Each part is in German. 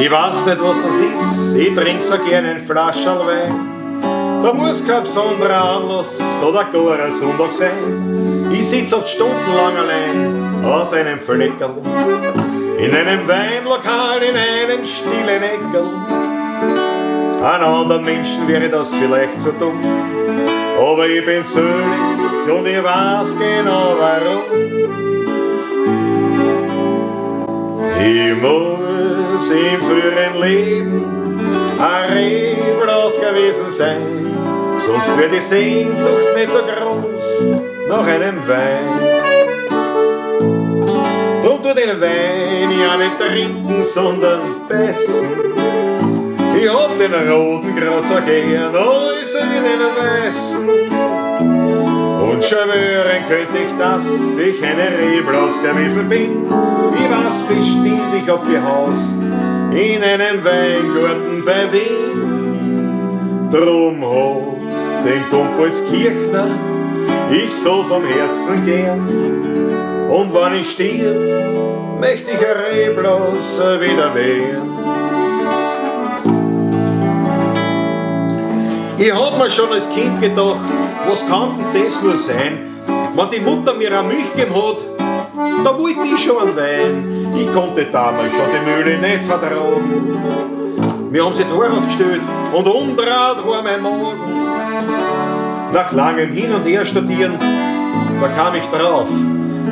Ich weiß nicht, was das ist, ich trink so gerne ein Flascherl Wein. Da muss kein besonderer Anlass oder gar ein Sonntag sein. Ich sitz oft stundenlang allein auf einem Fleckerl. In einem Weinlokal, in einem stillen Eckel. An anderen Menschen wäre das vielleicht zu dumm. Aber ich bin selig und ich weiß genau warum. Ich muss im früheren Leben ein Reblaus gewesen sein, sonst wäre die Sehnsucht nicht so groß nach einem Wein. Drum tu den Wein ja nicht trinken, sondern bessen. Ich hab den roten grad so gern, als wie den weißen. Und schwören könnte ich, dass ich eine Reblaus gewesen bin. Ich weiß bestimmt, ich hab gehaust in einem Weingarten bei Wien. Drum hab den Kumpelskirchner ich so vom Herzen gern. Und wann ich stirb, möchte ich ein Reblaus wieder werden. Ich hab mir schon als Kind gedacht, was kann denn das nur sein? Wenn die Mutter mir eine Milch gegeben hat, da wollte ich schon einen Wein. Ich konnte damals schon die Mühle nicht vertragen. Wir haben sie die aufgestellt und umdraht war mein Magen. Nach langem Hin und Her studieren, da kam ich drauf,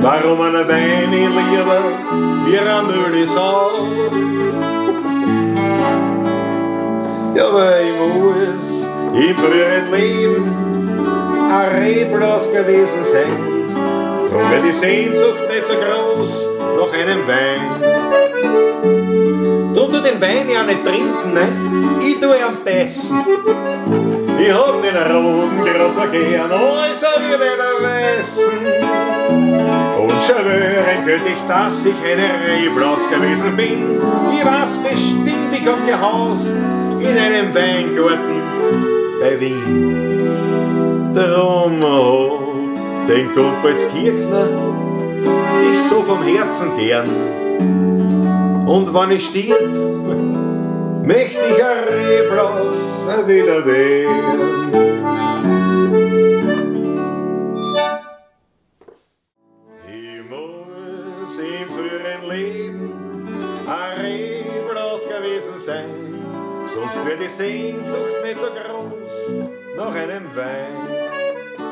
warum eine Wein ich lieber wie eine Mühle sau. Ja, weil ich muss im früheren Leben ein Reblaus gewesen sein. Drum wird die Sehnsucht nicht so groß nach einem Wein. Drum du den Wein ja nicht trinken, ne? ich tue ihn beißen. Ich hab den roten grad so gern, als wie den weißen. Und schwören könnte ich, dass ich eine Reblaus gewesen bin. Ich weiß bestimmt, ich hab gehaust in einem Weingarten bei Wien. Drum hat den Kumpelskirchner ich so vom Herzen gern. Und wenn ich stirb, möchte ich ein Reblaus wieder werden. Ich muss im früheren Leben ein Reblaus gewesen sein, sonst wäre die Sehnsucht nicht so groß nog een M5.